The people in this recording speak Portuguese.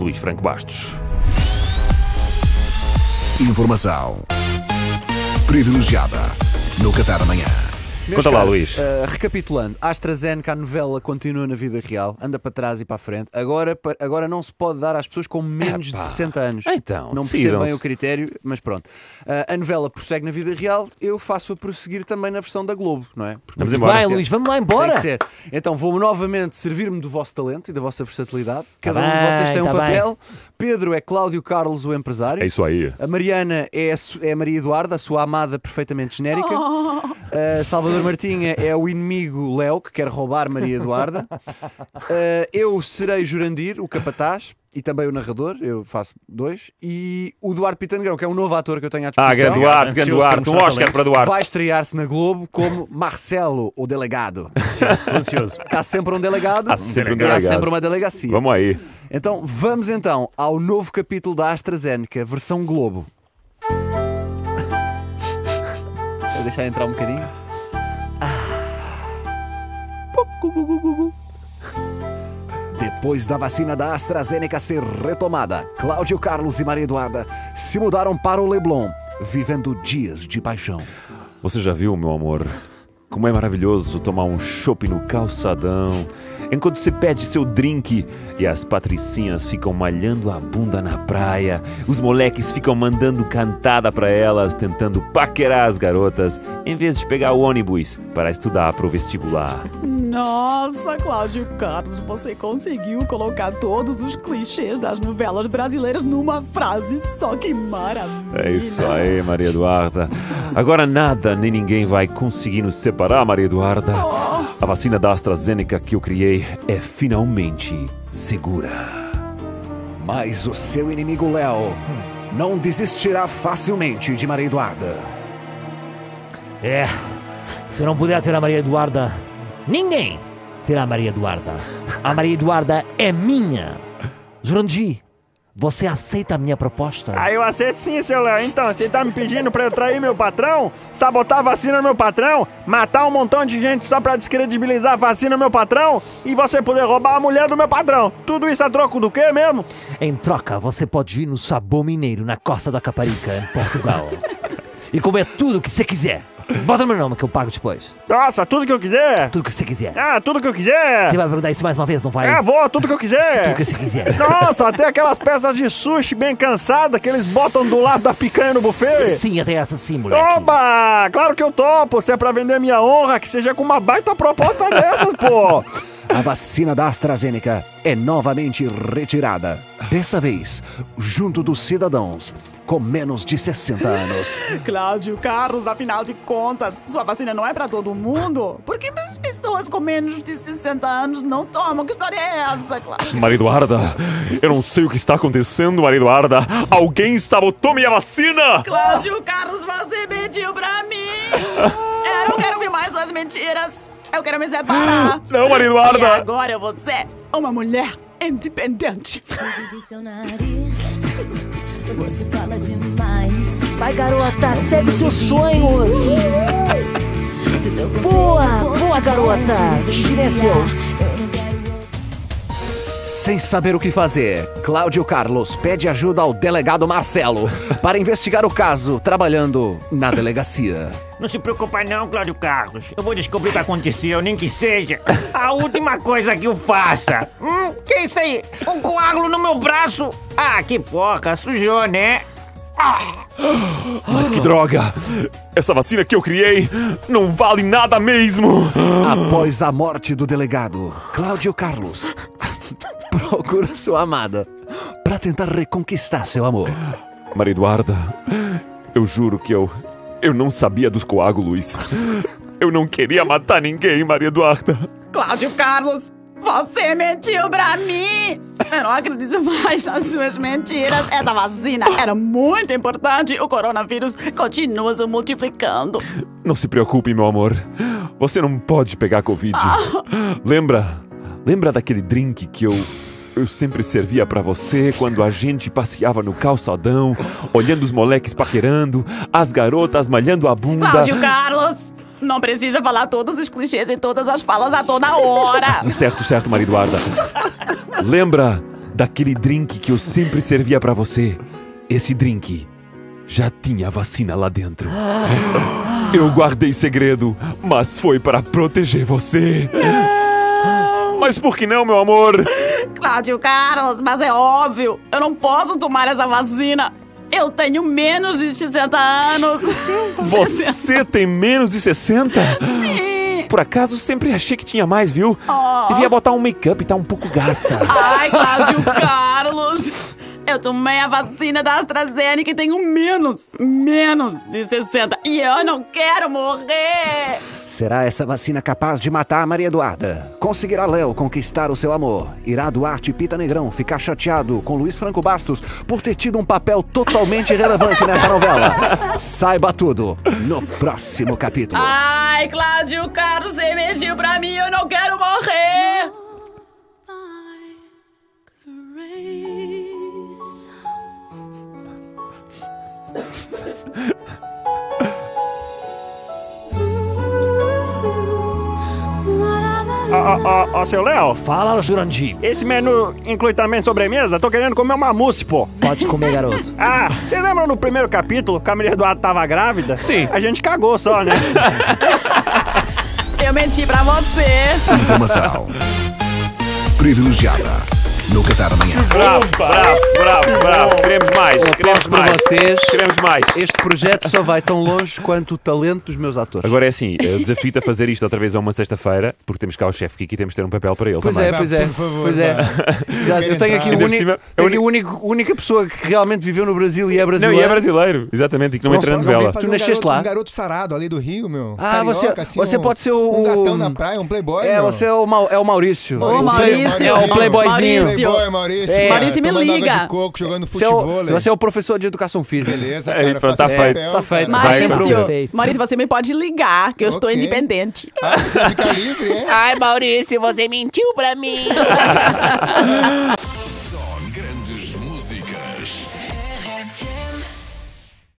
Luís Franco Bastos. Informação privilegiada no Café da Manhã. Meus Conta lá, caros, Luís. eh, recapitulando, a AstraZeneca, a novela continua na vida real, anda para trás e para a frente. Agora, agora não se pode dar às pessoas com menos de Epá. 60 anos. Então, não percebo bem o critério, mas pronto. Eh, a novela prossegue na vida real, eu faço-a prosseguir também na versão da Globo, não é? Porque Vamos embora. Vai, Luís, vamos lá embora. Então vou novamente servir-me do vosso talento e da vossa versatilidade. Cada um de bem, vocês tem um tá bem. papel. Pedro é Cláudio Carlos, o empresário. É isso aí. A Mariana é a, é a Maria Eduarda, a sua amada perfeitamente genérica. A Salvador Martinha é o inimigo Léo, que quer roubar Maria Eduarda. Uh, eu serei Jurandir, o capataz, e também o narrador, eu faço dois. E o Duarte Pitangrão, que é um novo ator que eu tenho à Ah, disposição. grande Duarte, grande Ansioso Duarte. Um Oscar talento. para Duarte. Vai estrear-se na Globo como Marcelo, o delegado. Estou ansioso. Há sempre um delegado Há sempre um e há delegado. sempre uma delegacia. Vamos aí. Então vamos então ao novo capítulo da AstraZeneca, versão Globo. Vou deixar entrar um bocadinho. Depois da vacina da AstraZeneca ser retomada, Cláudio Carlos e Maria Eduarda se mudaram para o Leblon, vivendo dias de paixão. Você já viu, meu amor, como é maravilhoso tomar um chopp no calçadão enquanto se pede seu drink e as patricinhas ficam malhando a bunda na praia, os moleques ficam mandando cantada pra elas, tentando paquerar as garotas, em vez de pegar o ônibus para estudar pro vestibular. Nossa, Cláudio Carlos, você conseguiu colocar todos os clichês das novelas brasileiras numa frase só, que maravilha! É isso aí, Maria Eduarda. Agora nada nem ninguém vai conseguir nos separar, Maria Eduarda. A vacina da AstraZeneca que eu criei é finalmente segura. Mas o seu inimigo Léo não desistirá facilmente de Maria Eduarda. É, se eu não puder ter a Maria Eduarda, ninguém terá a Maria Eduarda. A Maria Eduarda é minha. Jurandir, você aceita a minha proposta? Ah, eu aceito sim, seu Léo. Então, você tá me pedindo pra eu trair meu patrão? Sabotar a vacina do meu patrão? Matar um montão de gente só pra descredibilizar a vacina do meu patrão? E você poder roubar a mulher do meu patrão? Tudo isso a troco do quê mesmo? Em troca, você pode ir no Sabor Mineiro, na Costa da Caparica, em Portugal. e comer tudo o que você quiser. Bota meu nome que eu pago depois. Nossa, tudo que eu quiser? Tudo que você quiser. Ah, tudo que eu quiser? Você vai perguntar isso mais uma vez, não vai? Ah, vou, tudo que eu quiser. Tudo que você quiser. Nossa, até aquelas peças de sushi bem cansadas que eles botam do lado da picanha no buffet. Sim, até essa sim, moleque. Oba! Claro que eu topo. Se é pra vender minha honra, que seja com uma baita proposta dessas, pô. A vacina da AstraZeneca é novamente retirada. Dessa vez, junto dos cidadãos com menos de 60 anos. Cláudio Carlos, afinal de contas, sua vacina não é pra todo mundo? Por que as pessoas com menos de 60 anos não tomam? Que história é essa, Cláudio? Maria Eduarda, eu não sei o que está acontecendo, Maria Eduarda. Alguém sabotou minha vacina! Cláudio Carlos, você mentiu pra mim! Eu não quero ouvir mais suas mentiras! Eu quero me separar! Não, Maria E Eduarda! agora eu vou ser uma mulher independente! do seu nariz. Você fala demais. Vai, garota, segue seus sonhos. Boa, boa, garota. bom, Silêncio. Eu não quero Sem saber o que fazer, Cláudio Carlos pede ajuda ao delegado Marcelo para investigar o caso, trabalhando na delegacia. Não se preocupa não, Cláudio Carlos. Eu vou descobrir o que aconteceu, nem que seja a última coisa que eu faça. Hum, que isso aí? Um coágulo no meu braço? Ah, que porca, sujou, né? Mas que droga! Essa vacina que eu criei não vale nada mesmo! Após a morte do delegado, Cláudio Carlos procura sua amada para tentar reconquistar seu amor. Maria Eduarda, eu juro que eu. Eu não sabia dos coágulos. Eu não queria matar ninguém, Maria Eduarda. Cláudio Carlos, você mentiu pra mim! Eu não acredito mais nas suas mentiras. Essa vacina era muito importante. O coronavírus continua se multiplicando. Não se preocupe, meu amor. Você não pode pegar Covid. Lembra? Lembra daquele drink que eu. Eu sempre servia pra você quando a gente passeava no calçadão, olhando os moleques paquerando, as garotas malhando a bunda. Cláudio Carlos, não precisa falar todos os clichês em todas as falas a toda hora. Certo, certo, Maria Eduarda. Lembra daquele drink que eu sempre servia pra você. Esse drink já tinha vacina lá dentro. Eu guardei segredo, mas foi para proteger você. Mas por que não, meu amor? Cláudio Carlos, mas é óbvio, eu não posso tomar essa vacina. Eu tenho menos de 60 anos. Você tem menos de 60? Sim. Por acaso sempre achei que tinha mais, viu? Devia botar um make-up, tá um pouco gasta. Ai, Cláudio Carlos. Eu tomei a vacina da AstraZeneca e tenho menos, menos de 60. E eu não quero morrer. Será essa vacina capaz de matar a Maria Eduarda? Conseguirá Léo conquistar o seu amor? Irá Duarte Pita Negrão ficar chateado com Luiz Franco Bastos por ter tido um papel totalmente irrelevante nessa novela? Saiba tudo no próximo capítulo. Ai, Cláudio Carlos, você mentiu pra mim, eu não quero morrer. Ó, ó, ó, ó, seu Léo, Fala, Jurandir. esse menu inclui também sobremesa? Tô querendo comer uma mousse, pô. Pode comer, garoto. Ah, você lembra no primeiro capítulo que a Maria Eduarda tava grávida? Sim. A gente cagou só, né? Eu menti pra você. Informação privilegiada no Qatar amanhã. Bravo, bravo, bravo, bravo. Queremos mais, Um queremos para mais. vocês. Queremos mais. Este projeto só vai tão longe quanto o talento dos meus atores. Agora é assim, eu desafio-te a fazer isto outra vez a uma sexta-feira, porque temos cá o chefe Kiki e temos de ter um papel para ele Pois também. é, pois é, Por favor, pois é. Exato, Eu tenho aqui, o único, cima, tenho a aqui único, única pessoa que realmente viveu no Brasil e é Não, brasileira. e é brasileiro, exatamente, e que não, Não entra na não novela. Tu um nasceste garoto, lá? Um garoto sarado ali do Rio, meu. Ah, você- Carioca, assim, você um- pode ser o- Um gatão na praia, um playboy, É, meu. você é o, é o Maurício. Maurício. É o playboyzinho. Maurício. Playboy, Maurício. É. Maurício, me liga. de coco, jogando Você é, o, futebol. você é o professor de educação física. Beleza, Aí, cara. pronto, faça tá feito. papel, Tá feito. Maurício. Maurício, você me pode ligar, que eu estou Ok. independente. Ah, você fica livre, é? Ai, Maurício, você mentiu pra mim.